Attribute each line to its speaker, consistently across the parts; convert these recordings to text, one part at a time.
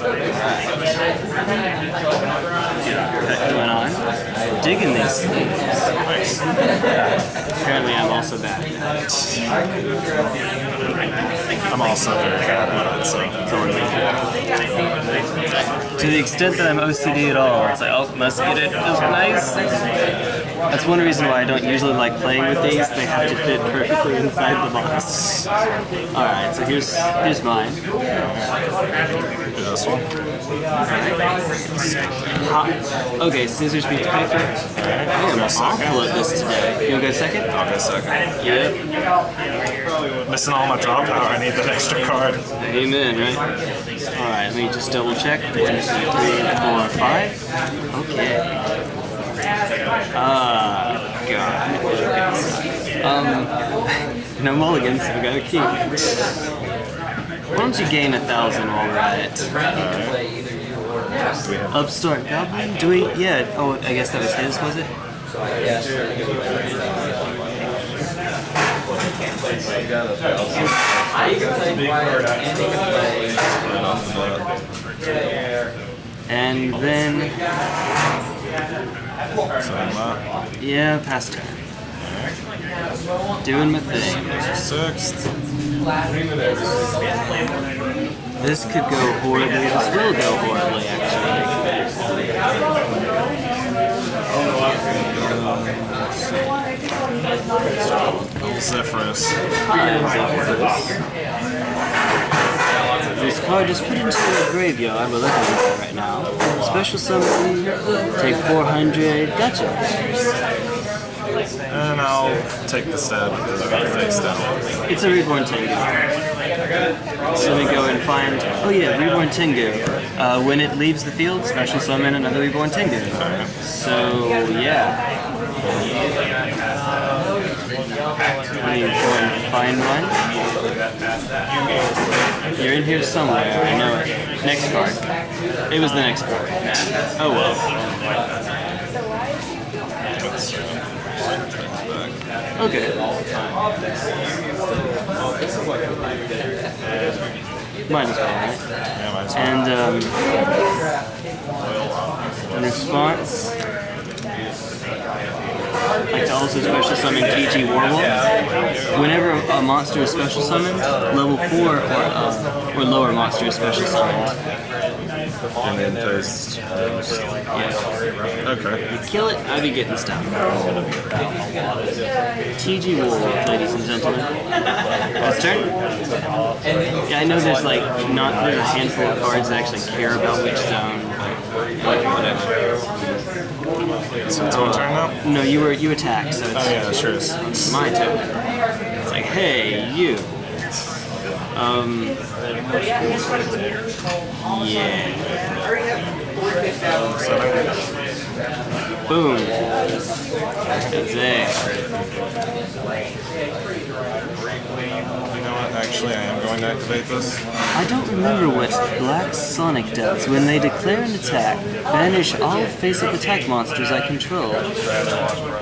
Speaker 1: Going on. Digging these things. Apparently I'm also bad that.
Speaker 2: I'm also very bad at it, so
Speaker 1: To the extent that I'm OCD at all, it's like, oh, must get it. Feels nice. That's one reason why I don't usually like playing with these. They have to fit perfectly inside the box. Alright, so here's here's mine.
Speaker 2: this one.
Speaker 1: Hot. Okay, scissors beats paper. I am awful at this today. You wanna go second?
Speaker 2: I'll go second.
Speaker 1: Yep.
Speaker 2: Missing all my draw power. I need that extra card.
Speaker 1: Amen, right? Alright, let me just double check. One, two, three, four, five. Okay. Ah, God. Okay. Um, no mulligans, we got a key. Why don't you gain a thousand while we're at it? Upstart Goblin? Do we? Yeah. Oh, I guess that was his, was it? And then,
Speaker 2: So I'm uh,
Speaker 1: yeah, past turn. Doing my thing.
Speaker 2: sixth.
Speaker 1: This could go horribly. This will go horribly, actually.
Speaker 2: Zephyros.
Speaker 1: This card just put into the graveyard. We're looking at it right now. Special summon. Take 400. Gotcha.
Speaker 2: And I'll take the stab got face down.
Speaker 1: It's a Reborn Tengu. So we go and find. Oh yeah, Reborn Tengu. Uh, when it leaves the field, special summon another Reborn Tengu. So yeah. Me go and find one. You're in here somewhere. I know it. Next card. It was the next card. Oh well. Okay. Might as well, right?
Speaker 2: Yeah, might as well.
Speaker 1: And um, in response, I'd like to also special summon TG Warwolf. Whenever a monster is special summoned, level 4 or, uh, or lower monster is special summoned.
Speaker 2: And then face.
Speaker 1: Yeah.
Speaker 2: Okay.
Speaker 1: Kill it, I'd be getting stuff. TG Warwolf, ladies and gentlemen. Last turn? Yeah, I know there's like not there's a handful of cards that actually care about which zone.
Speaker 2: So it's my turn now?
Speaker 1: No, you were you attack, so
Speaker 2: Oh
Speaker 1: it's
Speaker 2: yeah, sure is.
Speaker 1: it's my turn. It's like, hey, you. Um. Yeah. Boom. That's it.
Speaker 2: You know what? Actually, I am going to activate this.
Speaker 1: I don't remember what Black Sonic does. When they declare an attack, banish all face-up attack monsters I control.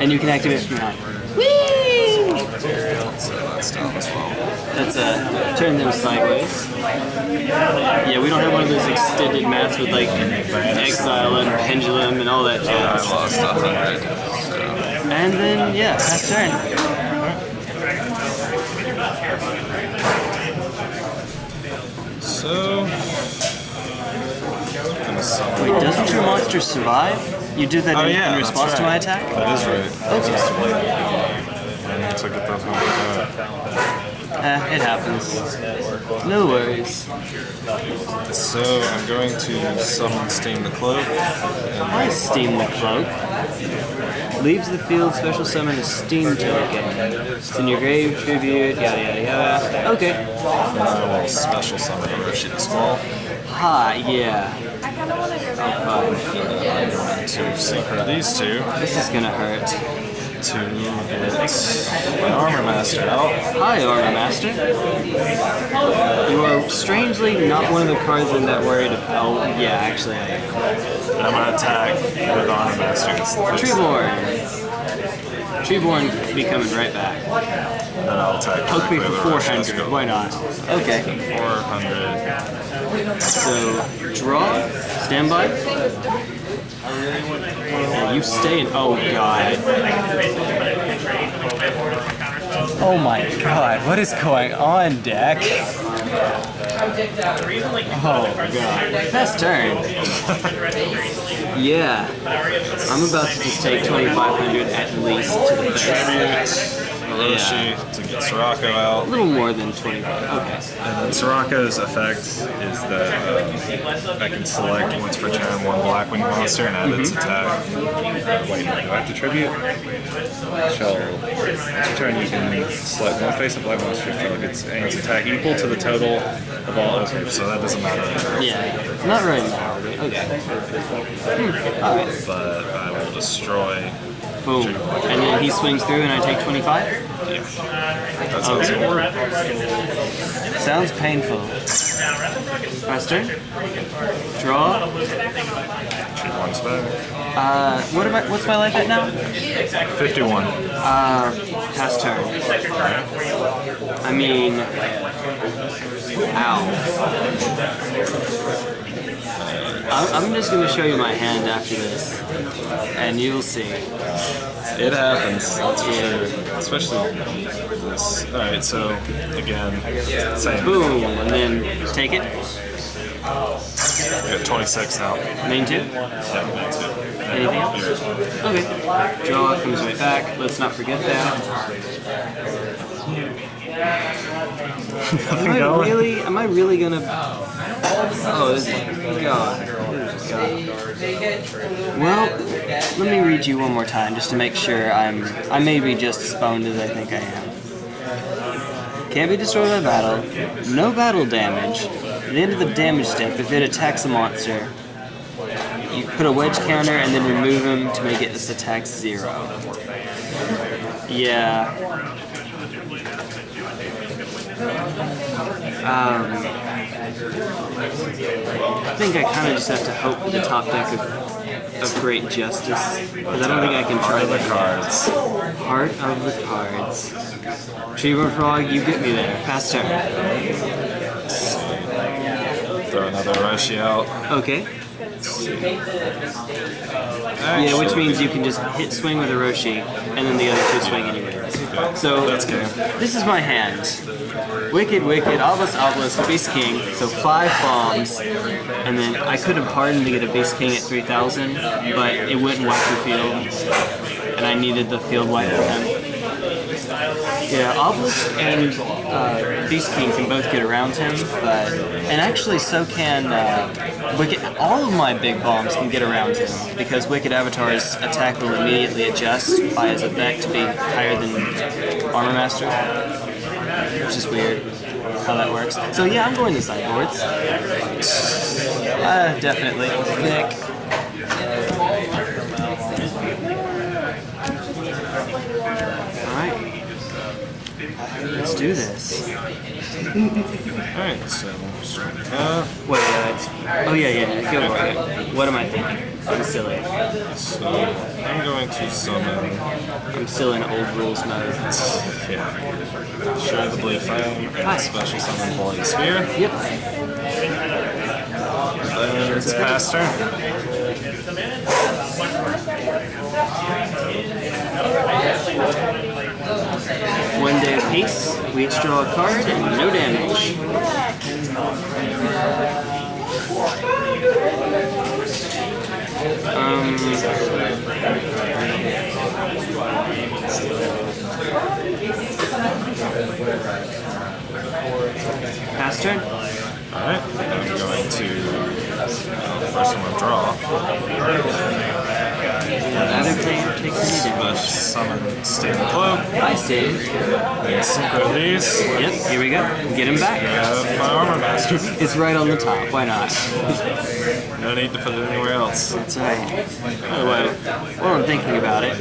Speaker 1: And you can activate from behind. Whee!
Speaker 2: That's down as well.
Speaker 1: That's uh, turn them sideways. Yeah, we don't have one of those extended mats with like exile and pendulum and all that
Speaker 2: I lost a hundred.
Speaker 1: And then yeah, pass turn.
Speaker 2: So.
Speaker 1: Wait, doesn't your monster survive? You do that
Speaker 2: Oh
Speaker 1: in,
Speaker 2: yeah,
Speaker 1: in response to my attack?
Speaker 2: That is right.
Speaker 1: Okay.
Speaker 2: I that time.
Speaker 1: Eh, it happens. No worries.
Speaker 2: So I'm going to summon Steam the Cloak.
Speaker 1: I steam the cloak. Leaves the field, special summon a steam token. It's in your grave, tribute, yada yada yada. Okay.
Speaker 2: And I will special summon Oroshi the Squall
Speaker 1: Ha, yeah. Oh, fuck.
Speaker 2: to synchro these two
Speaker 1: This is gonna hurt.
Speaker 2: To get Armor Master out.
Speaker 1: Hi, Armor Master. You are strangely not one of the cards I'm that worried about. Oh, yeah, actually I am.
Speaker 2: I'm gonna attack with Armor Master.
Speaker 1: Treeborn. Treeborn be coming right back.
Speaker 2: Then I'll attack
Speaker 1: Poke me for 400. Why not? Okay.
Speaker 2: 400.
Speaker 1: So draw, standby. You stay in. Oh god. Oh my god, what is going on, deck? Oh god. Best turn. yeah. I'm about to just take 2500 at least to the face.
Speaker 2: Oroshi to get Sirocco out.
Speaker 1: A little more than 25. Okay.
Speaker 2: And then Sirocco's effect is that um, I can select once per turn one Blackwing monster and add its attack. Uh, wait, do I have to tribute? Shall once per turn you can select one face of black monster and its, and its attack equal to the total of all openers. So that doesn't matter.
Speaker 1: Yeah. Not right now. Okay. Hmm.
Speaker 2: But I will destroy.
Speaker 1: Boom. And then he swings through and I take 25?
Speaker 2: Yeah. That's how it's gonna.
Speaker 1: Sounds painful. Last turn. Draw.
Speaker 2: One back.
Speaker 1: Uh, what am I, what's my life at now?
Speaker 2: 51.
Speaker 1: Uh, pass turn. I mean, ow. I'm I'm just gonna show you my hand after this, and you'll see.
Speaker 2: It happens. That's for sure. Especially this. Alright, so again, same.
Speaker 1: Boom, and then take it.
Speaker 2: Got 26 now.
Speaker 1: Main two.
Speaker 2: Yeah, me too.
Speaker 1: Anything else? Okay. Draw comes right back. Let's not forget that. Am I really? Am I really gonna? Oh, this God. Well, let me read you one more time just to make sure I'm. I may be just as boned as I think I am. Can't be destroyed by battle. No battle damage. At the end of the damage step, if it attacks a monster, you put a wedge counter and then remove him to make it this attack zero. Yeah. Um, I think I kind of just have to hope for the top deck of, of Great Justice. Because I don't think I can try
Speaker 2: the cards.
Speaker 1: Heart of the cards. Treeborn Frog, you get me there. Pass turn.
Speaker 2: Throw another Oroshi out.
Speaker 1: Okay. Yeah, which means you can just hit swing with a Roshi, and then the other two swing anyway. So
Speaker 2: That's game.
Speaker 1: this is my hand. Wicked, wicked, obelisk, obelisk, beast king. So five bombs, and then I could have pardoned to get a beast king at 3,000, but it wouldn't wipe the field, and I needed the field wipe him. Yeah, obelisk and uh, beast king can both get around him, but and actually so can uh, wicked. All of my big bombs can get around him because wicked avatar's attack will immediately adjust by his effect to be higher than armor master, which is weird how that works. So yeah, I'm going to sideboards. Uh, definitely. Thick. Alright. Let's do this.
Speaker 2: Alright, so uh,
Speaker 1: Wait, uh, it's, oh yeah, yeah, go for it. What am I thinking? I'm silly.
Speaker 2: So I'm going to summon
Speaker 1: I'm still in old rules mode.
Speaker 2: yeah. Shura the Blue Flame and special summon Bloody Spear.
Speaker 1: Yep.
Speaker 2: Then it's past turn.
Speaker 1: One peace. We each draw a card and no damage. Um. Pass turn.
Speaker 2: Alright, I'm going to uh, first gonna draw.
Speaker 1: Either player takes any
Speaker 2: Special
Speaker 1: damage.
Speaker 2: summon Steam the Cloak.
Speaker 1: I stay.
Speaker 2: Then synchro these.
Speaker 1: Yep. Here we go. Get him back.
Speaker 2: Uh, my armor master.
Speaker 1: It's right on the top. Why not?
Speaker 2: No need to put it anywhere else.
Speaker 1: That's right. Oh, well, while I'm thinking about it,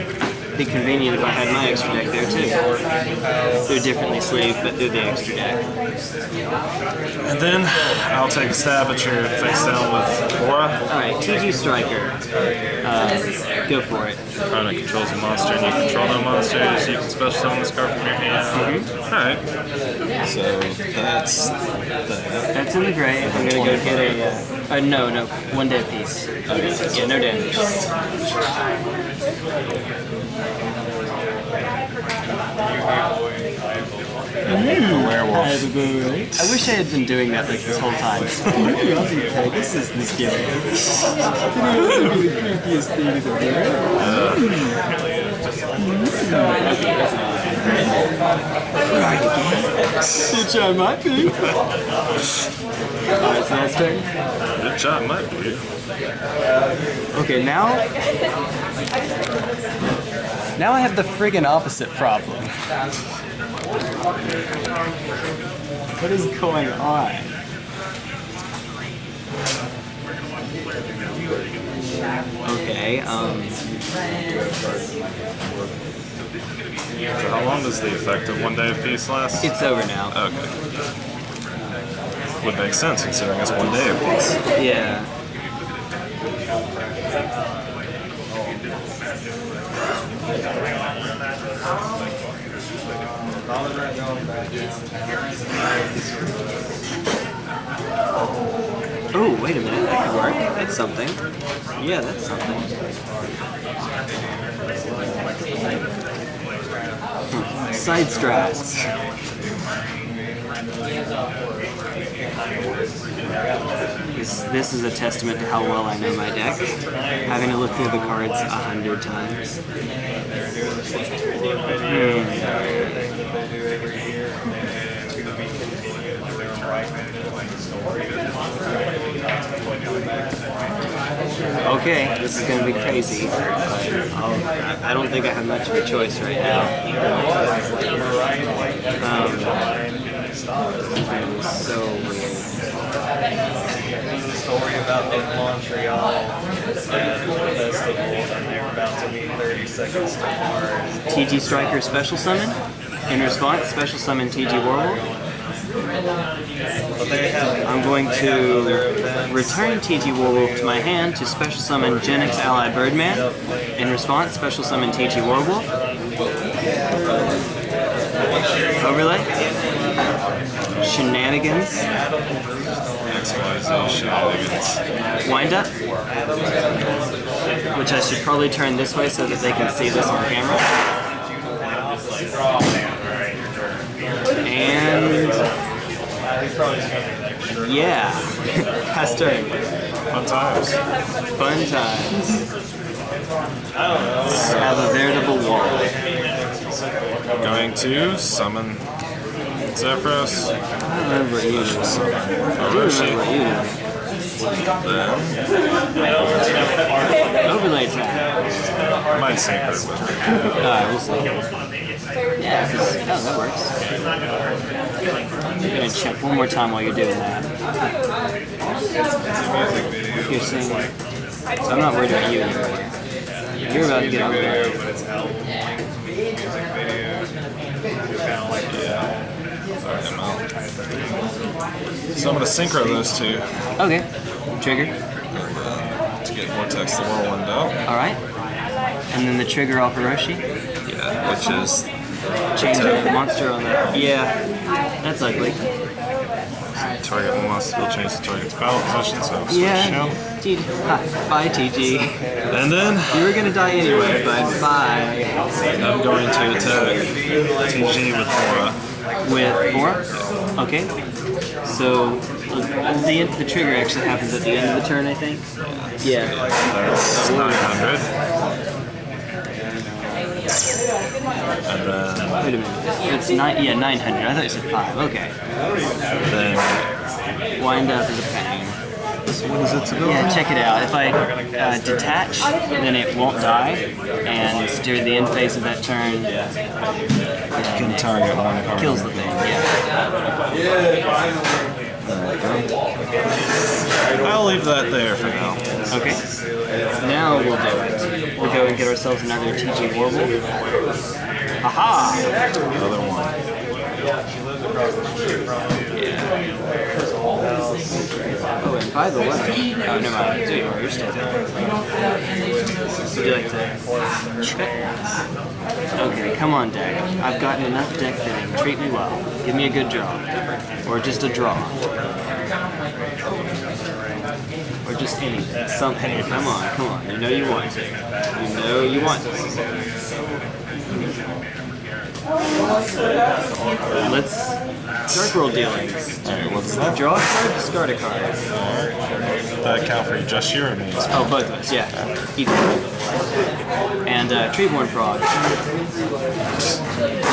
Speaker 1: be convenient if I had my extra deck there too. They're differently sleeved, but they're the extra deck.
Speaker 2: And then I'll take a stab at your face down with Aura.
Speaker 1: Alright, TG Striker. Uh, go for it.
Speaker 2: Opponent controls a monster and you control no monster, so you can special summon this card from your hand. Alright. So that's that.
Speaker 1: That's in the gray. I'm gonna go get a. Uh, uh, no, no, one dead piece. Yeah, no damage.
Speaker 2: Werewolf.
Speaker 1: I wish I had been doing that like this whole time. this is the skill. the creepiest thing in the world. Good job, might be. Alright, so that's turn.
Speaker 2: Good job, might be.
Speaker 1: Okay, now. Now I have the friggin' opposite problem. What is going on? Okay, um.
Speaker 2: So how long does the effect of one day of peace last?
Speaker 1: It's over now.
Speaker 2: Okay. Would make sense considering it's one day of peace.
Speaker 1: Yeah. Oh, wait a minute, that could work. That's something. Yeah, that's something. Hmm. Side strats. This, this is a testament to how well I know my deck. Having to look through the cards a hundred times. Okay, this is gonna be crazy. I'll, I don't think I have much of a choice right now. Um, so weird.
Speaker 3: story about in Montreal the festival and they were about to meet 30 seconds to Mars.
Speaker 1: TG Striker special summon. In response, special summon TG Warwolf. I'm going to return TG Warwolf to my hand to special summon Genex Ally Birdman. In response, special summon TG Warwolf. Overlay. Shenanigans.
Speaker 2: Shenanigans.
Speaker 1: Wind up. Which I should probably turn this way so that they can see this on camera. And yeah, past turn.
Speaker 2: Fun times.
Speaker 1: Fun times. I Have a veritable wall.
Speaker 2: Going to summon Zephyros.
Speaker 1: I don't remember you
Speaker 2: oh,
Speaker 1: I do remember
Speaker 2: Oroshi.
Speaker 1: What you did.
Speaker 2: Then
Speaker 1: Overlay track.
Speaker 2: I might sync her with her.
Speaker 1: Alright, we'll see. Yeah, 'cause- oh, that works. I'm gonna check one more time while you're doing that. You're saying, so I'm not worried about you anymore. You're about to get on there.
Speaker 2: I'm out. So I'm gonna synchro those two
Speaker 1: Okay. Trigger.
Speaker 2: to get Vortex the Whirlwind out.
Speaker 1: Alright. And then the trigger off Hiroshi.
Speaker 2: Yeah, which is
Speaker 1: Change the monster on that. Yeah. That's ugly.
Speaker 2: target one monster will change the target's battle position, so switch
Speaker 1: Yeah. T- bye, TG.
Speaker 2: And then
Speaker 1: You were gonna die anyway, but bye.
Speaker 2: I'm going to attack TG with Aura.
Speaker 1: With four? Okay. So uh, the, the trigger actually happens at the end of the turn, I think. Yeah.
Speaker 2: That's 900. And then,
Speaker 1: Wait a minute. It's nine. Yeah, nine hundred. I thought you said five. Okay.
Speaker 2: then
Speaker 1: Wind up is a pain.
Speaker 2: what is it to go?
Speaker 1: Yeah, check it out. If I uh, detach, then it won't die, and during the end phase of that turn, yeah,
Speaker 2: Can target one card.
Speaker 1: kills the thing. Yeah.
Speaker 2: I'll leave that there for now.
Speaker 1: Okay. Now we'll do it. We'll go and get ourselves another TG Warwolf. Aha!
Speaker 2: Another one.
Speaker 1: And by the way, oh, never mind. You, you're still there. Would you like to check? Okay, come on, deck. I've gotten enough deck fitting. Treat me well. Give me a good draw. Or just a draw. Or just anything. Something. Come on, come on. You know you want to. You know you want to. Let's Dark World dealings.
Speaker 2: Alright, what's that?
Speaker 1: Draw a card, discard a card.
Speaker 2: That account for just you or me?
Speaker 1: Oh, both of us, yeah. Either. And uh, Treeborn Frog.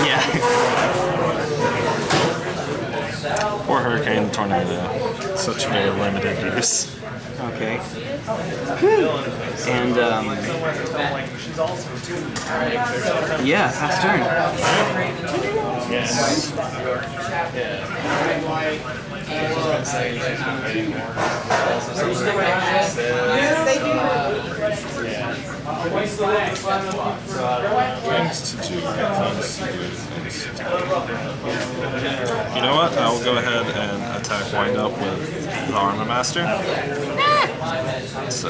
Speaker 1: Yeah.
Speaker 2: Or Hurricane Tornado. Such very limited use.
Speaker 1: Okay. And, um, yeah, pass turn.
Speaker 2: You know what? I will go ahead and attack Wind Up with the Armor Master. So,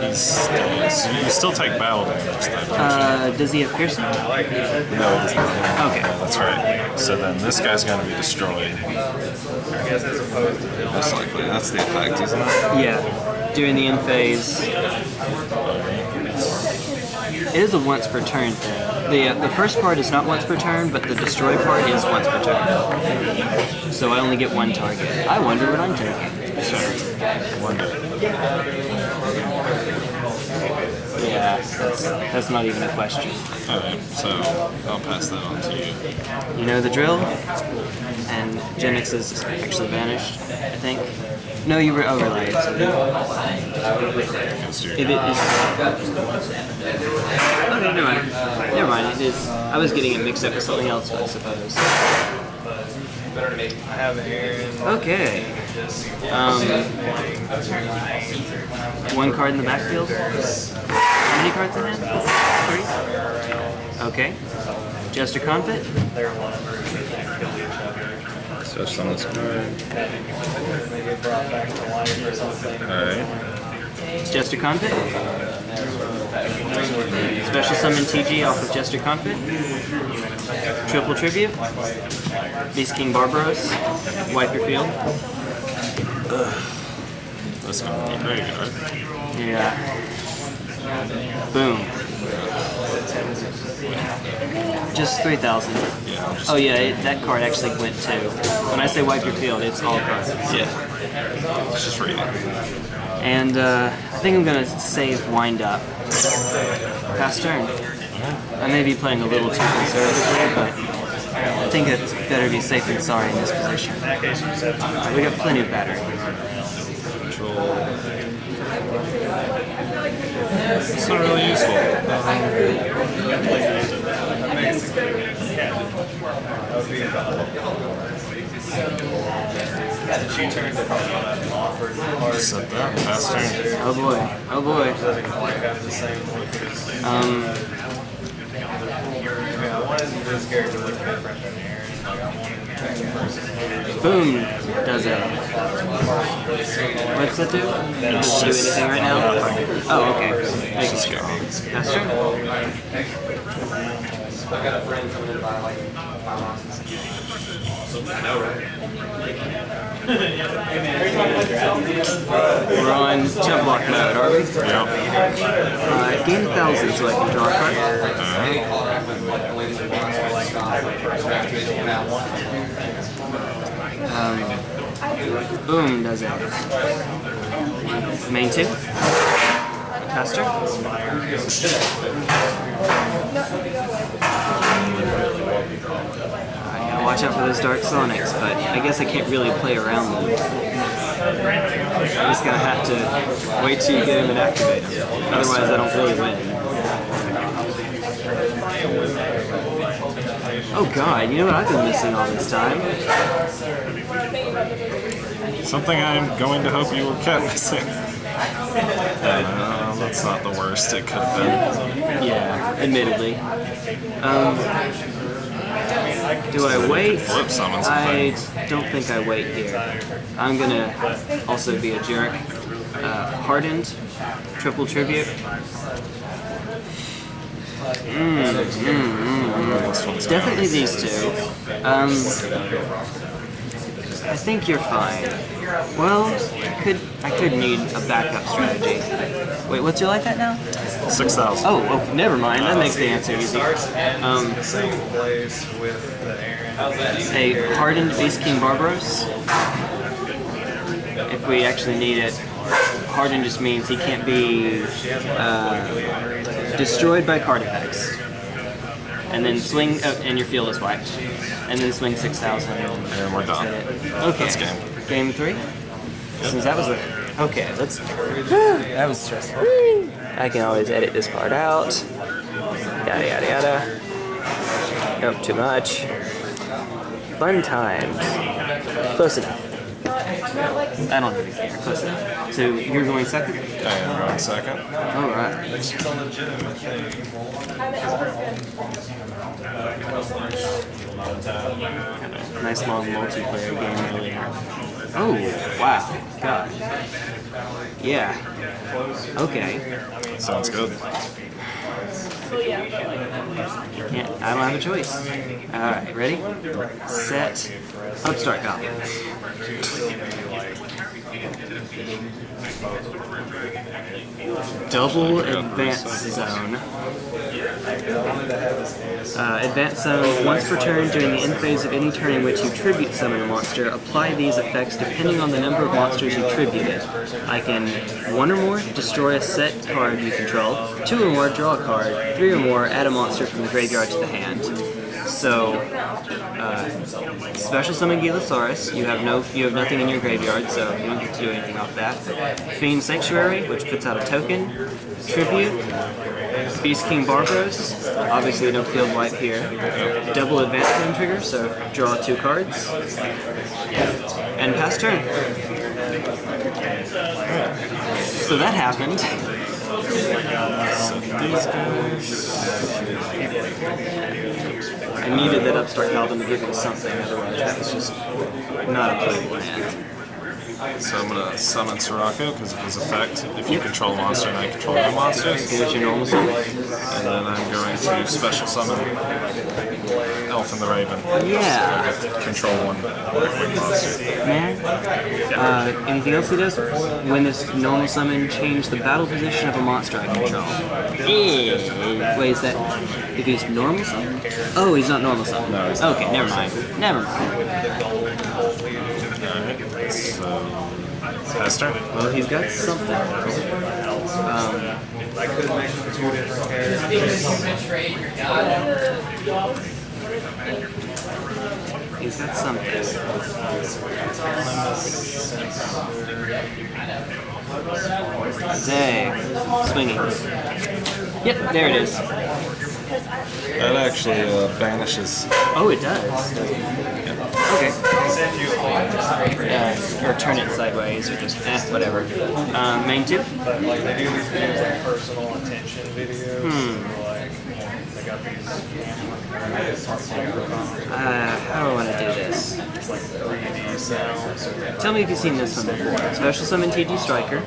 Speaker 2: he's still, so you still take battle damage, though.
Speaker 1: Uh, does he have piercing?
Speaker 2: No, it does not.
Speaker 1: Okay.
Speaker 2: That's right. So then this guy's going to be destroyed. Most likely. That's the effect, isn't it?
Speaker 1: Yeah. During the end phase. It is a once per turn thing. The, uh, the first part is not once per turn, but the destroy part is once per turn. So I only get one target. I wonder what I'm taking.
Speaker 2: Sure. Wonder.
Speaker 1: Yeah, that's, that's not even a question.
Speaker 2: Alright, so I'll pass that on to you.
Speaker 1: You know the drill? And Genex is actually vanished, I think. No, you were overlaid. So
Speaker 2: Against your
Speaker 1: it is. Okay, never mind. Never mind. It is. I was getting it mixed up with something else, I suppose.
Speaker 3: I have Aaron.
Speaker 1: Okay. Um, one card in the backfield. How many cards in hand? Three. Okay. Jester Confit.
Speaker 3: They're one version. They can't kill each other.
Speaker 2: Switch on this card.
Speaker 3: They get brought back to life or something.
Speaker 2: Alright.
Speaker 1: Jester Confit. Special summon TG off of Jester Confit. Triple tribute. Beast King Barbaros. Wipe your field.
Speaker 2: That's going to be graveyard.
Speaker 1: Yeah. Boom. Just 3,000.
Speaker 2: Yeah, just
Speaker 1: Oh yeah, it, that card actually went too. When I say wipe your field, it's all cards.
Speaker 2: Yeah. Let's just read it.
Speaker 1: And uh, I think I'm gonna save wind up. Pass turn. I may be playing a little too conservatively, but I think it's better to be safe than sorry in this position. Uh, we got plenty of battery.
Speaker 2: Control. It's not really
Speaker 3: She turned it offered hard.
Speaker 2: useful. Set that. Pass turn.
Speaker 1: Oh boy. Oh boy.
Speaker 3: Doesn't quite have the same look as
Speaker 1: Um,
Speaker 3: I mean, I wanted this character to look different
Speaker 1: boom. Does it. What's that do? It doesn't do anything right now? Oh, okay. Thank
Speaker 2: Just
Speaker 1: you.
Speaker 2: go.
Speaker 1: Pass turn. We're on jump block mode, are we?
Speaker 2: Yep.
Speaker 1: Uh, gain a thousand so I can draw a card. Um, boom, does it. Main two. Caster. I gotta watch out for those Dark Sonics, but I guess I can't really play around them. I'm just gonna have to wait till you get him and activate him. Otherwise, I don't really win. Oh god, you know what I've been missing all this time?
Speaker 2: Something I'm going to hope you will keep missing. Uh, that's not the worst it could have been.
Speaker 1: Yeah, admittedly. Um, do I wait? I don't think I wait here. I'm gonna also be a jerk. Uh, hardened, triple tribute.
Speaker 2: This one's
Speaker 1: Definitely these two. Um, I think you're fine. Well, I could I could need a backup strategy. Wait, what's your life at now?
Speaker 2: Six thousand.
Speaker 1: Oh, oh, never mind. That makes the answer easier. Um,
Speaker 3: The same place with the Aaron.
Speaker 1: a hardened Beast King Barbaros. If we actually need it, hardened just means he can't be uh, destroyed by card effects. And then swing, oh, and your field is wiped. And then swing 6,000.
Speaker 2: And we're done.
Speaker 1: Okay.
Speaker 2: That's game.
Speaker 1: Game three? Since that was a. Okay, let's. that was stressful. I can always edit this part out. Yada yada yada. Nope, too much. Fun times. Close enough. I don't really care. Close enough. So you're going second?
Speaker 2: I am going second.
Speaker 1: Alright.
Speaker 3: It's a legitimate thing.
Speaker 1: Nice long multiplayer game earlier. Oh, wow. God. Yeah. Okay.
Speaker 2: Sounds good.
Speaker 1: Yeah, I don't have a choice. Alright, ready? Set. Upstart Goblin. Double advance zone. Uh, advance zone. Once per turn during the end phase of any turn in which you tribute summon a monster, apply these effects depending on the number of monsters you tributed. I can one or more destroy a set card you control, two or more draw a card, three or more add a monster from the graveyard to the hand. So, uh, special summon Gilasaurus. You have no, you have nothing in your graveyard, so you don't get to do anything off that. Fiend Sanctuary, which puts out a token. Tribute. Beast King Barbaros. Obviously, no field wipe here. Double advance turn trigger, so draw two cards. And pass turn. So that happened.
Speaker 2: These guys.
Speaker 1: I needed that upstart Goblin to give me something, otherwise that was just not a playable hand.
Speaker 2: So I'm gonna summon Sirocco because of his effect. If you control a monster and I control the monsters.
Speaker 1: Here's your normal summon.
Speaker 2: And then I'm going to special summon Elphin the Raven.
Speaker 1: Yeah.
Speaker 2: Control one monster.
Speaker 1: Man. Uh, anything else he does? When this normal summon, change the battle position of a monster I control. Eh, Wait, is that if he's normal summon? Oh, he's not normal summon.
Speaker 2: No, he's not
Speaker 1: okay, never mind. Never mind.
Speaker 2: Alright, so pass.
Speaker 1: Well, he's got something. Um,
Speaker 3: I could make two different characters.
Speaker 1: he's got something. Zay. Swinging. Yep, there it is.
Speaker 2: That actually uh, banishes.
Speaker 1: Oh, it does. Okay. Uh, or turn it sideways, or just eh, whatever. Um, main two.
Speaker 3: Like they do these things like personal attention videos.
Speaker 1: Hmm.
Speaker 3: Like they got these
Speaker 1: Uh, how do I want to do this?
Speaker 3: it's like 3D sounds.
Speaker 1: Tell me if you've seen this one before. Special summon TG Striker.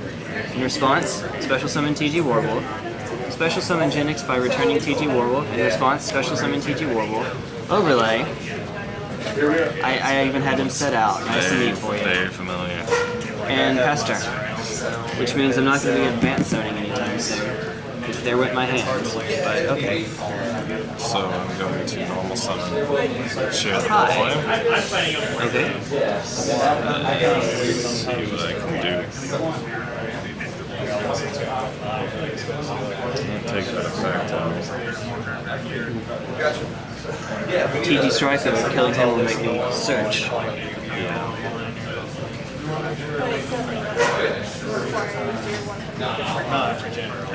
Speaker 1: In response, special summon TG Warwolf. Special summon Genex by returning TG Warwolf. In response, special summon TG Warwolf. Overlay. I, I even had them set out. Nice and neat for you.
Speaker 2: Very familiar.
Speaker 1: And pass turn. Which means I'm not going to be advanced zoning anytime soon. Because there went my hand. But okay.
Speaker 2: So I'm going to normal summon. Share the
Speaker 1: Hi.
Speaker 2: full flame.
Speaker 1: Okay.
Speaker 2: See what I can do. Can't take that effect out.
Speaker 1: TG Striker killing him will make me search.
Speaker 2: You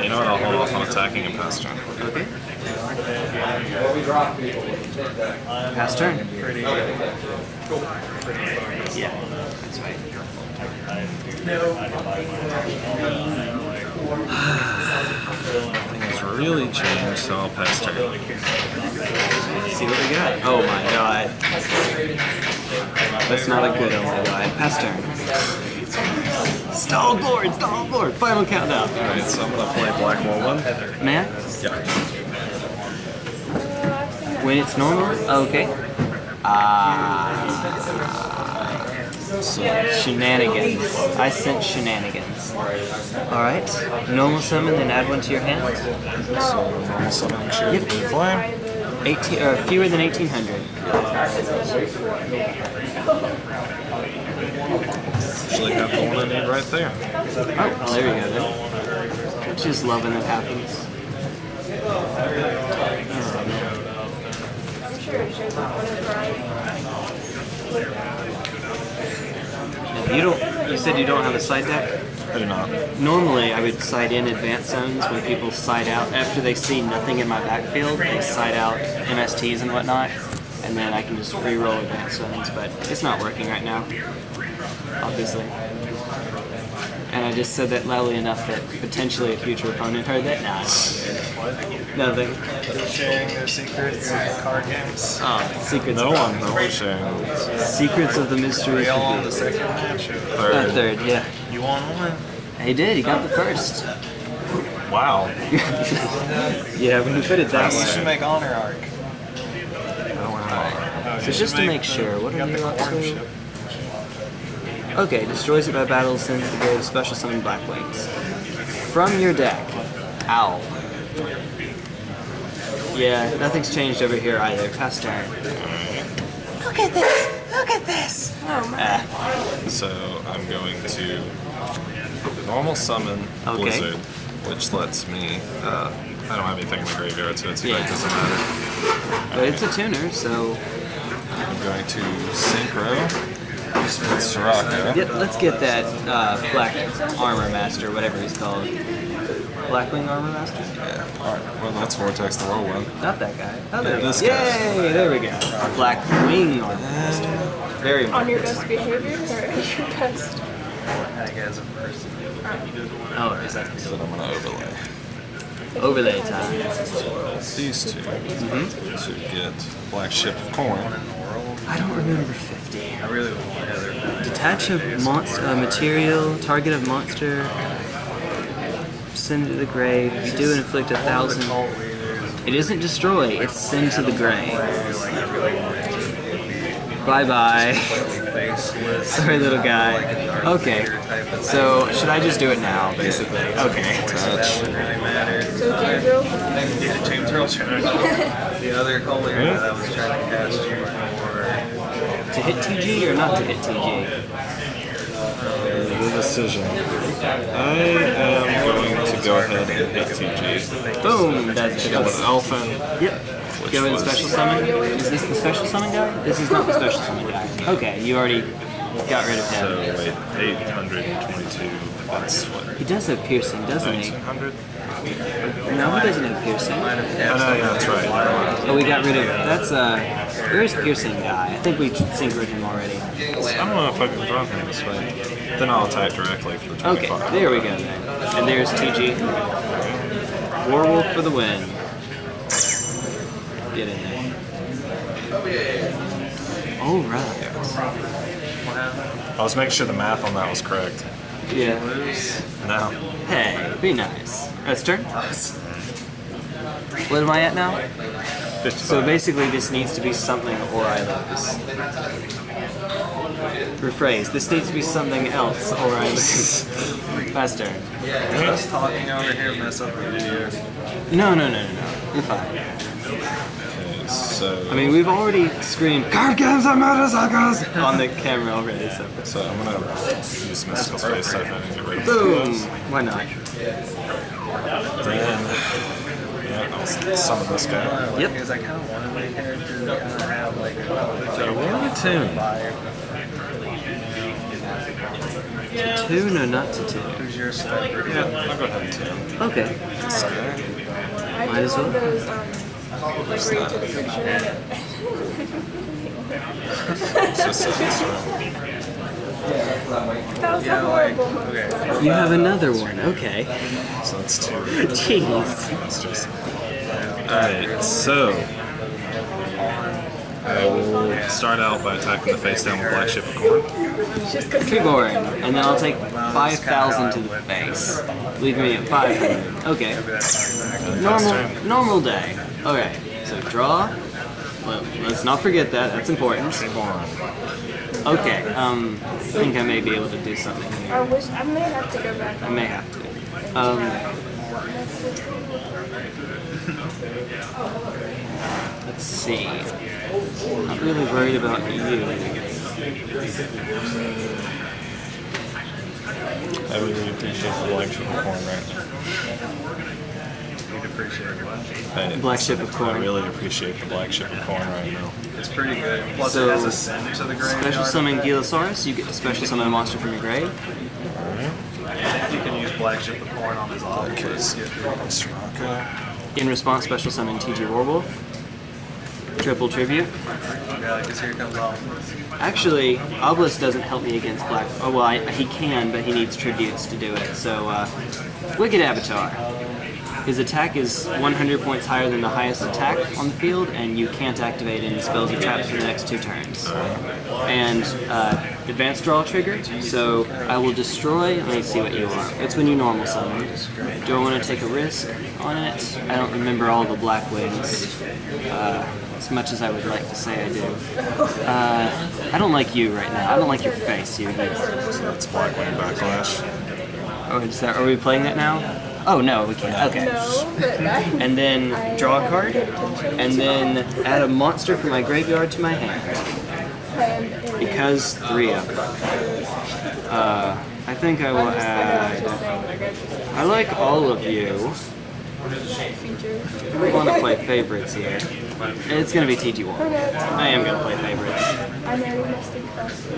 Speaker 2: know what? I'll hold off on attacking and pass turn.
Speaker 1: Okay. Pass turn.
Speaker 3: Pretty,
Speaker 1: Yeah, that's right.
Speaker 3: I do. I buy mine all the time.
Speaker 2: Things really changed, so I'll pass turn.
Speaker 1: See what we got. Oh my god. That's not a good oh my god. Pass turn. Stall board, stall board. Final countdown.
Speaker 2: Alright, so I'm gonna play Black Wall 1.
Speaker 1: Man,
Speaker 2: Yeah.
Speaker 1: when it's normal? Okay. Ah.
Speaker 2: So,
Speaker 1: Shenanigans. I sent shenanigans. Alright. Normal summon, then add one to your hand.
Speaker 2: so normal summoning share
Speaker 1: Yep.
Speaker 2: the flame.
Speaker 1: 18, or uh, fewer than 1800.
Speaker 2: Actually have the one I need right there.
Speaker 1: Oh, there we go then. Just loving that happens.
Speaker 4: I'm sure it shows up whenever I
Speaker 1: You don't. You said you don't have a side deck.
Speaker 2: I do not.
Speaker 1: Normally, I would side in advanced zones when people side out after they see nothing in my backfield. They side out MSTs and whatnot, and then I can just free roll advanced zones. But it's not working right now, obviously. And I just said that loudly enough that potentially a future opponent heard that. Nah, nothing.
Speaker 3: Sharing their secrets in card games.
Speaker 1: Oh, secrets.
Speaker 2: No one, no one sharing.
Speaker 1: Secrets of the mystery.
Speaker 3: We all on the
Speaker 1: be-
Speaker 3: second match.
Speaker 1: Uh,
Speaker 2: Third.
Speaker 1: third, yeah.
Speaker 3: You won one.
Speaker 1: He did. He got the first.
Speaker 2: Wow.
Speaker 1: yeah, when you put it that
Speaker 3: You should
Speaker 1: way.
Speaker 3: make honor arc.
Speaker 2: Oh,
Speaker 1: So just to make sure, what are you up to? Okay, destroys it by battle, sends the grave, special summon Black Wings. From your deck, Owl. Yeah, nothing's changed over here either. Pass turn. Look at this! Look at this!
Speaker 4: Oh my.
Speaker 1: Ah,
Speaker 2: So I'm going to normal summon
Speaker 1: Okay.
Speaker 2: Blizzard, which lets me. Uh, I don't have anything in the graveyard, so its
Speaker 1: Yeah.
Speaker 2: effect doesn't matter.
Speaker 1: but it's a tuner, so
Speaker 2: I'm going to synchro. Soraka.
Speaker 1: yeah, let's get that uh, Black Armor Master, whatever he's called. Blackwing Armor Master?
Speaker 2: Yeah. Alright, well that's Vortex the Whirlwind.
Speaker 1: Not that guy. Oh, there we go.
Speaker 2: This guy.
Speaker 1: Yay! There we go. Black Wing Armor Master. Very much.
Speaker 4: On your best behavior or your best?
Speaker 3: Like as a person.
Speaker 1: Oh, is that
Speaker 2: So then I'm going to overlay
Speaker 1: overlay time?
Speaker 2: these 2
Speaker 1: Mm-hmm.
Speaker 2: to get Black Ship of Corn.
Speaker 1: I don't remember 50.
Speaker 3: I really would want Heather.
Speaker 1: Detach a monster uh, material, target of monster, send to the grave. You do inflict a thousand. It isn't destroy, it's send to the grave. Bye bye. Sorry, little guy. Okay. So, should I just do it now, basically? Okay.
Speaker 4: So James Earl?
Speaker 3: The other cult that was trying to cast you for.
Speaker 1: To hit TG or not to hit TG?
Speaker 2: The uh, decision. I am going go ahead and hit TG.
Speaker 1: Boom! That's
Speaker 2: Go with
Speaker 1: it.
Speaker 2: Elphin.
Speaker 1: Yep. Go in special summon. Is this the special summon guy? This is not the special summon guy. Okay, you already got rid of him.
Speaker 2: So
Speaker 1: him.
Speaker 2: wait, 822. That's what?
Speaker 1: He does have piercing, doesn't he?
Speaker 2: 1900?
Speaker 1: No, he doesn't have piercing.
Speaker 2: Oh, no, yeah, that's right.
Speaker 1: Oh, we got rid of. That's uh. Where's piercing guy? I think we synchroned him already.
Speaker 2: I don't know if I can draw him this way. Then I'll attack directly for the
Speaker 1: Okay, there we go then. And there's TG. Warwolf for the win. Get in there. All right.
Speaker 2: I was making sure the math on that was correct.
Speaker 1: Yeah.
Speaker 2: No.
Speaker 1: Hey, be nice. Oh, That's turn. What am I at now?
Speaker 2: 55.
Speaker 1: So basically, this needs to be something or I lose. Rephrase. This needs to be something else or I lose. Fast turn.
Speaker 3: Us talking over here mess up the video.
Speaker 1: No, no, no, no, no. You're fine.
Speaker 2: Okay, so,
Speaker 1: I mean, we've already screamed "Card games are murder suckers" on the camera already. So.
Speaker 2: so I'm gonna use mystical space type and get rid of
Speaker 1: Boom. Why not?
Speaker 2: Then yeah, I'll summon this guy.
Speaker 1: Yep.
Speaker 3: Because I kind of want to make characters that kind of have like a
Speaker 2: So one to.
Speaker 1: Two? No, not to two.
Speaker 3: Who's your celebrity?
Speaker 2: Yeah, I'll go ahead and tune.
Speaker 1: Okay.
Speaker 2: This
Speaker 1: Might as well.
Speaker 4: those, um, like where you took a picture.
Speaker 2: It's just this round.
Speaker 4: That was
Speaker 3: Yeah, like,
Speaker 4: horrible
Speaker 3: okay.
Speaker 1: You have another one. Okay.
Speaker 2: So it's two.
Speaker 1: Jeez.
Speaker 2: Alright, so. I will start out by attacking the face down with Black Ship of Corn.
Speaker 4: Just because
Speaker 1: Treeborn, and then I'll take 5,000 to the face. Leave me at 500. Okay. Normal, normal day. Okay, so draw. Well, let's not forget that, that's important. Okay, um, I think I may be able to do something here.
Speaker 4: I wish I may have to go back.
Speaker 1: I may have to. Um, let's see. I'm not really worried about you.
Speaker 2: I really appreciate the Black Ship of Corn right now.
Speaker 3: You'd appreciate it.
Speaker 2: I-
Speaker 1: Black Ship of Corn.
Speaker 2: I really appreciate the Black Ship of Corn right now.
Speaker 3: It's pretty good. Plus,
Speaker 1: So,
Speaker 3: it has a send to the graveyard.
Speaker 1: Special summon Gilasaurus, you get to special summon a monster from your grave.
Speaker 3: You can use Black Ship of Corn on his obelisk.
Speaker 2: Straka.
Speaker 1: In response, special summon TG Warwolf. Triple
Speaker 3: all.
Speaker 1: Actually, Obelisk doesn't help me against Black. Oh well, I, he can, but he needs tributes to do it. So, uh, Wicked Avatar. His attack is 100 points higher than the highest attack on the field, and you can't activate any spells or traps for the next two turns. And uh, advanced draw trigger, so I will destroy. Let me see what you are. It's when you normal summon. Do I want to take a risk on it? I don't remember all the black wings. Uh, as much as I would like to say I do. Uh, I don't like you right now. I don't like your face, you.
Speaker 2: So that's Blackwing Backlash.
Speaker 1: Oh, is that, are we playing that now? Oh no, we can't. Okay.
Speaker 4: No,
Speaker 1: And then draw a card, and then add a monster from my graveyard to my hand. Because three of them. Uh, I think I will
Speaker 4: I'm just, like, I'm
Speaker 1: add.
Speaker 4: just saying, like, I just
Speaker 1: I like all of you.
Speaker 4: Features.
Speaker 1: I want to play favorites here. It's gonna be TG1. I am gonna play favorites.
Speaker 4: I know you must think first.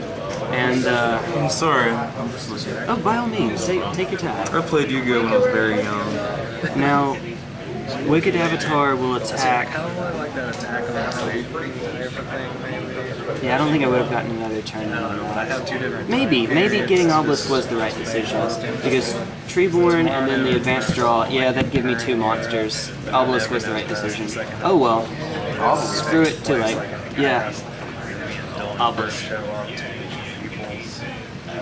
Speaker 1: And uh,
Speaker 5: I'm sorry. I'm just listening.
Speaker 1: oh, by all means, take take your time.
Speaker 5: I played Yu-Gi-Oh when I was very young.
Speaker 1: Now, Wicked Avatar will attack.
Speaker 3: I Kind of more like that attack on the sleep type of thing, maybe.
Speaker 1: Yeah, I don't think I would have gotten another turn.
Speaker 3: I don't but I have two different.
Speaker 1: Maybe, maybe getting Obelisk was the right decision. Because Treeborn and then the advanced draw, yeah, that'd give me two monsters. Obelisk was the right decision. Oh well. Screw it, too late. Yeah. Obelisk.
Speaker 3: Show up to people's.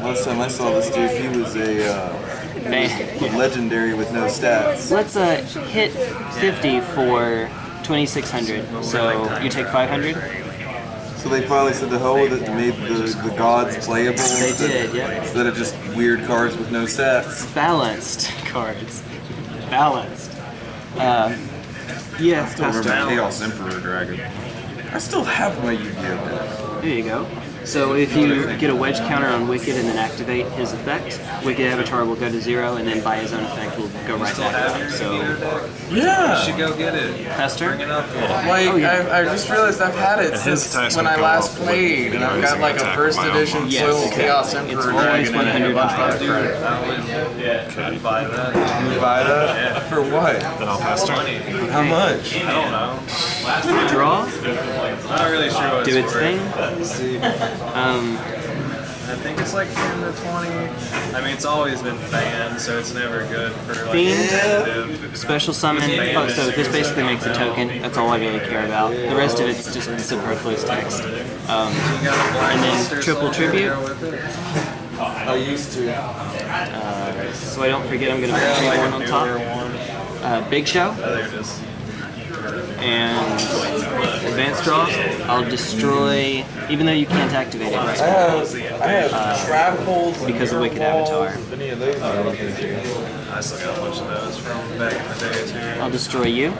Speaker 5: Last time I saw this dude, he was a uh,
Speaker 1: Man.
Speaker 5: legendary with no stats.
Speaker 1: Let's uh, hit 50 for 2600. So you take 500?
Speaker 5: So they finally said the hell with it and made the, the gods playable.
Speaker 1: They
Speaker 5: instead-
Speaker 1: did, yeah.
Speaker 5: Instead of just weird cards with no sets.
Speaker 1: Balanced cards. Balanced. Um, yeah,
Speaker 5: Still remember
Speaker 1: Pastor.
Speaker 5: Chaos Emperor Dragon. I still have my Yu-Gi-Oh deck.
Speaker 1: There you go. So if you get a wedge counter on Wicked and then activate his effect, Wicked Avatar will go to zero, and then by his own effect will go right back up. So, yeah,
Speaker 3: You
Speaker 5: Yeah!
Speaker 3: should go get it.
Speaker 1: Hester?
Speaker 3: Bring it up.
Speaker 5: Like,
Speaker 1: Oh, yeah.
Speaker 5: I, I just realized I've had it
Speaker 2: his
Speaker 5: since when I last played, and I've got like a first
Speaker 2: of my own
Speaker 5: edition
Speaker 2: monster.
Speaker 1: Yes,
Speaker 5: Foil
Speaker 1: okay.
Speaker 5: Chaos
Speaker 1: It's
Speaker 5: Emperor
Speaker 1: always
Speaker 5: Dragon and a
Speaker 1: 100
Speaker 5: bunch of
Speaker 1: bucks.
Speaker 5: other
Speaker 3: Dude,
Speaker 5: cards.
Speaker 3: I would I'd buy that.
Speaker 5: You buy that? For what?
Speaker 2: Then I'll pass turn.
Speaker 5: How much?
Speaker 3: I don't know.
Speaker 1: Draw,
Speaker 3: I'm not really sure what
Speaker 1: do its
Speaker 3: for.
Speaker 1: thing. Um,
Speaker 3: I think it's like 10 to 20. I mean, it's always been banned, so it's never good for like
Speaker 1: Fiend? special summon. Oh, so this basically makes a token. That's all I really care about. The rest of it's just superfluous text. Um,
Speaker 3: You got a black
Speaker 1: And then
Speaker 3: monster
Speaker 1: triple
Speaker 3: soldier
Speaker 1: tribute?
Speaker 3: with it.
Speaker 5: I used to.
Speaker 1: uh, so I don't forget, I'm gonna put
Speaker 3: got
Speaker 1: three
Speaker 3: like
Speaker 1: one on top. Uh, Big Show.
Speaker 3: Oh, there it is.
Speaker 1: And advanced draw, I'll destroy, even though you can't activate it right
Speaker 5: I have, I have uh, trap holes
Speaker 1: because of Wicked Avatar.
Speaker 5: Any of those?
Speaker 3: I still got a bunch of those from back in the day, too.
Speaker 1: I'll destroy you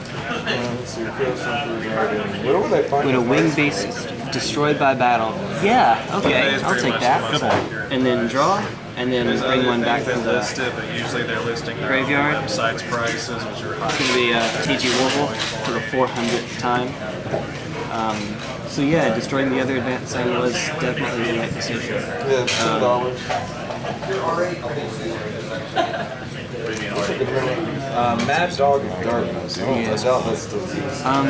Speaker 5: Where would I find
Speaker 1: with a wing
Speaker 5: lights?
Speaker 1: beast destroyed by battle. Yeah, okay, I'll take that.
Speaker 3: the most accurate.
Speaker 1: And then draw, and then
Speaker 3: There's
Speaker 1: bring one back
Speaker 3: things
Speaker 1: to the.
Speaker 3: list it, but usually they're listing their
Speaker 1: Graveyard.
Speaker 3: own website's prices, which are high.
Speaker 1: It's gonna be a TG Warwolf for the 400th time. Um, so yeah, destroying the other advanced sign was definitely the right decision.
Speaker 5: Yeah, it's ten dollars. Uh, Mad Dog of Darkness. Oh, that's Outlast disease.
Speaker 1: Um,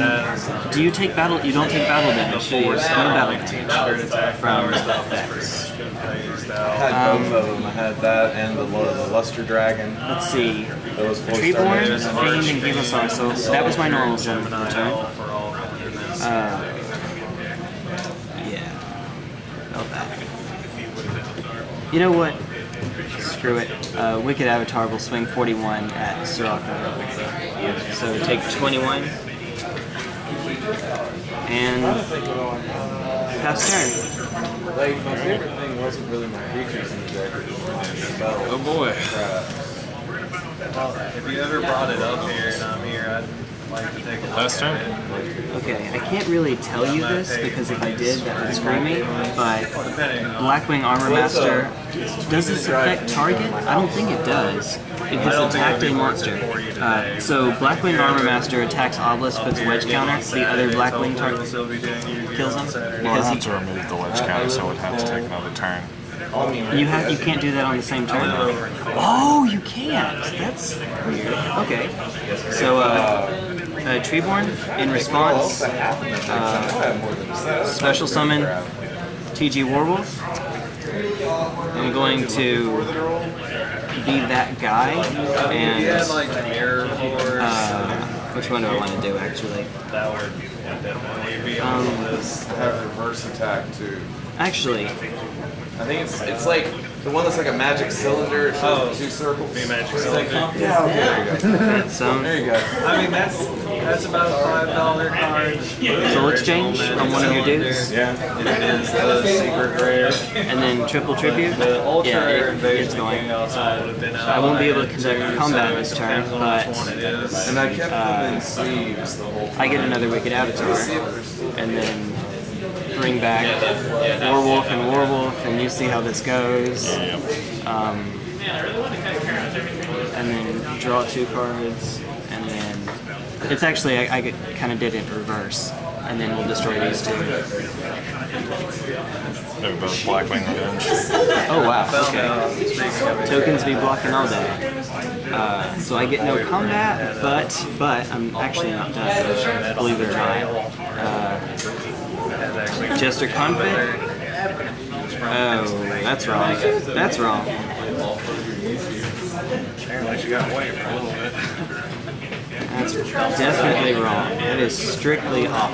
Speaker 1: do you take battle? You don't take battle damage, do you? No battle damage from effects.
Speaker 3: Phased
Speaker 5: I had
Speaker 1: Um,
Speaker 5: both of them. I had that and the, the Luster Dragon.
Speaker 1: Let's see.
Speaker 5: That was full
Speaker 1: Treeborn,
Speaker 5: star.
Speaker 1: Fiend, and Gibraltar. So that was my normal summon for the turn.
Speaker 3: Hell for all wilderness.
Speaker 1: Uh, yeah. Felt that. You know what? Screw it. Uh, Wicked Avatar will swing 41 at Sirocco. So take 21. And pass turn.
Speaker 5: Like, my favorite thing wasn't really my creatures in the deck. It was my spells.
Speaker 2: Oh boy.
Speaker 5: Crap.
Speaker 3: Well, if you ever brought it up here and I'm here, I'd like to take a look
Speaker 2: Last
Speaker 3: at
Speaker 2: turn?
Speaker 1: Okay, I can't really tell you this because if I did, that would screw me. But
Speaker 3: Depending on
Speaker 1: Blackwing Armor Master, does this affect target? I don't think it does. If it's
Speaker 3: don't
Speaker 1: attacked a monster.
Speaker 3: it for you
Speaker 1: Uh, so Blackwing Armor Master attacks Obelisk, puts wedge counter. The other Blackwing target kills him
Speaker 2: Well, I
Speaker 1: because
Speaker 2: have
Speaker 1: he,
Speaker 2: to remove the wedge counter, so I would have to take another turn.
Speaker 1: You have you can't do that on the same turn. Oh, you can't. That's weird. Okay. So uh, uh, Treeborn in response.
Speaker 5: What happened? I know I have more than six.
Speaker 1: special summon TG Warwolf. I'm going to be that guy
Speaker 3: He had
Speaker 1: and
Speaker 3: like mirror
Speaker 1: uh, which one do I want to do actually?
Speaker 3: that would be
Speaker 1: Um,
Speaker 3: on
Speaker 5: have reverse attack too.
Speaker 1: Actually,
Speaker 5: I think it's it's like the one that's like a magic cylinder. It shows
Speaker 3: Oh.
Speaker 5: two circles.
Speaker 3: Be magic cylinder.
Speaker 5: Yeah, okay, there you go.
Speaker 1: that's um,
Speaker 5: There you go.
Speaker 3: I mean, that's that's about a five dollar card.
Speaker 1: soul exchange on one of your dudes,
Speaker 5: Yeah.
Speaker 3: It is the secret rare,
Speaker 1: and then triple tribute.
Speaker 3: the ultra
Speaker 1: Yeah, it, it's going.
Speaker 3: thing outside would have been out.
Speaker 1: I won't be able to
Speaker 3: by
Speaker 1: conduct combat this
Speaker 3: it
Speaker 1: turn, but
Speaker 3: which one it is.
Speaker 5: And I kept
Speaker 1: Uh,
Speaker 5: them in sleeves the whole time.
Speaker 1: I get another Wicked Avatar, and then bring back Warwolf and Warwolf, and you see how this goes. Um, and then draw two cards, and then it's actually I, I kind of did it in reverse, and then we'll destroy these two.
Speaker 2: They're both Blackwing Revenge.
Speaker 1: Oh wow, okay.
Speaker 3: out, speaking of it,
Speaker 1: Tokens be blocking all day. Uh, so I get no combat, but but I'm actually not done. Believe it or not. Uh, Jester Confit. Oh, that's wrong. That's wrong.
Speaker 3: apparently she got away for a little bit.
Speaker 1: That's definitely wrong. That is strictly off.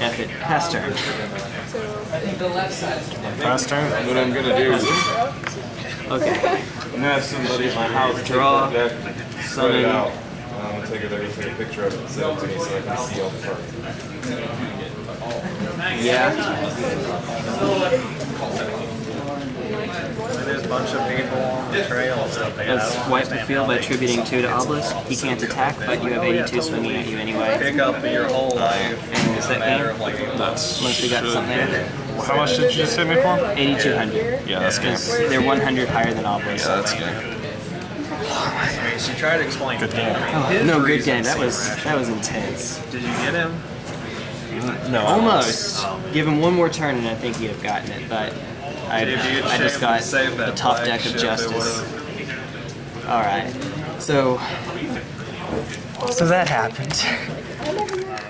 Speaker 1: F it. Pass turn.
Speaker 2: Fast turn?
Speaker 5: What I'm gonna do is
Speaker 1: Okay.
Speaker 5: I'm gonna have somebody at my house
Speaker 1: Draw. Summon.
Speaker 5: it out. I'm gonna take take a picture of it, and send it to me so I can see all the parts.
Speaker 1: Yeah.
Speaker 3: There's a bunch of people on the trail and stuff. They
Speaker 1: Let's wipe the field by
Speaker 3: they
Speaker 1: attributing two to Obelisk. He can't attack, but you have 82 swinging at you anyway.
Speaker 3: Pick up your whole life.
Speaker 1: And is that game?
Speaker 2: That's
Speaker 1: Unless we got something there.
Speaker 2: How much did you just hit me for?
Speaker 1: 8200.
Speaker 2: Yeah, that's good.
Speaker 1: They're 100 higher than Obelisk.
Speaker 2: that's good.
Speaker 3: I mean, she tried to explain.
Speaker 2: Good game.
Speaker 1: Oh, no, good game. That was that was intense.
Speaker 3: Did you get him?
Speaker 2: No,
Speaker 1: Almost. Give him one more turn, and I think he'd have gotten it. But I,
Speaker 3: If
Speaker 1: I just got
Speaker 3: saved
Speaker 1: the
Speaker 3: that
Speaker 1: top
Speaker 3: black
Speaker 1: deck of justice. All right. So, so that happened.